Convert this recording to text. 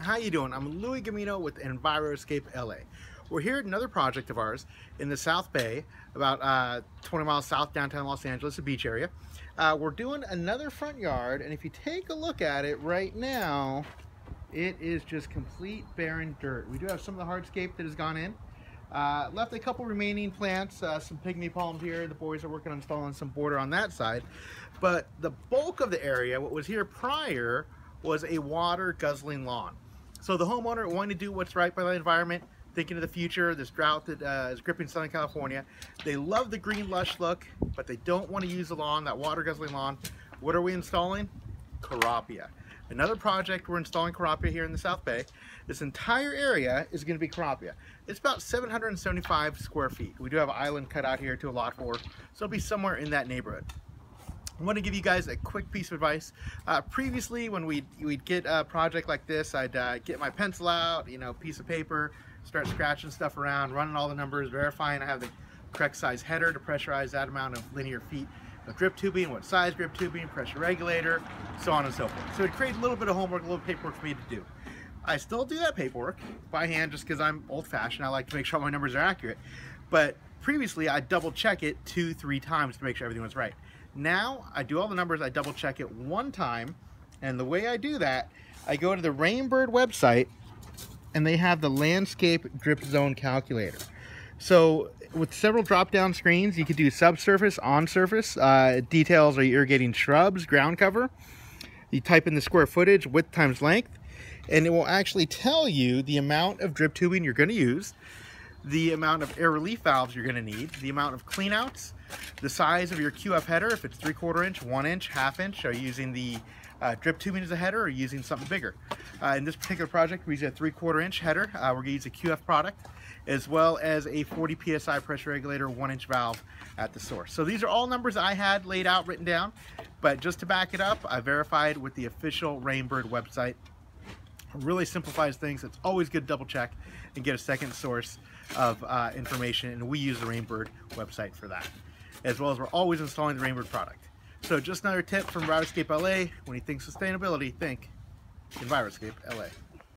How you doing? I'm Louis Gamino with Enviroscape LA. We're here at another project of ours in the South Bay, about uh, 20 miles south downtown Los Angeles, a beach area. Uh, we're doing another front yard, and if you take a look at it right now, it is just complete barren dirt. We do have some of the hardscape that has gone in. Uh, left a couple remaining plants, uh, some pygmy palms here. The boys are working on installing some border on that side. But the bulk of the area, what was here prior, was a water guzzling lawn. So the homeowner wanting to do what's right by the environment, thinking of the future, this drought that uh, is gripping Southern California. They love the green lush look, but they don't want to use the lawn, that water guzzling lawn. What are we installing? Kurapia. Another project, we're installing Kurapia here in the South Bay. This entire area is going to be Kurapia. It's about 775 square feet. We do have an island cut out here to a lot for, so it'll be somewhere in that neighborhood. I want to give you guys a quick piece of advice. Uh, previously, when we'd, we'd get a project like this, I'd uh, get my pencil out, you know, piece of paper, start scratching stuff around, running all the numbers, verifying I have the correct size header to pressurize that amount of linear feet of drip tubing, what size drip tubing, pressure regulator, so on and so forth. So it created a little bit of homework, a little paperwork for me to do. I still do that paperwork by hand just because I'm old-fashioned. I like to make sure my numbers are accurate. But previously, I double check it two, three times to make sure everything was right. Now I do all the numbers, I double check it one time, and the way I do that, I go to the Rain Bird website and they have the landscape drip zone calculator. So with several drop-down screens, you could do subsurface, on-surface. Uh, details are irrigating shrubs, ground cover. You type in the square footage, width times length, and it will actually tell you the amount of drip tubing you're going to use, the amount of air relief valves you're going to need, the amount of cleanouts, the size of your QF header, if it's three quarter inch, one inch, half inch, are you using the uh, drip tubing as a header or using something bigger? Uh, in this particular project, we're using a three quarter inch header. Uh, we're going to use a QF product as well as a 40 PSI pressure regulator, one inch valve at the source. So these are all numbers I had laid out, written down, but just to back it up, I verified with the official Rain Bird website. Really simplifies things. It's always good to double check and get a second source of uh, information, and we use the Rain Bird website for that as well as we're always installing the Rain Bird product. So just another tip from Enviroscape LA, when you think sustainability, think Enviroscape LA.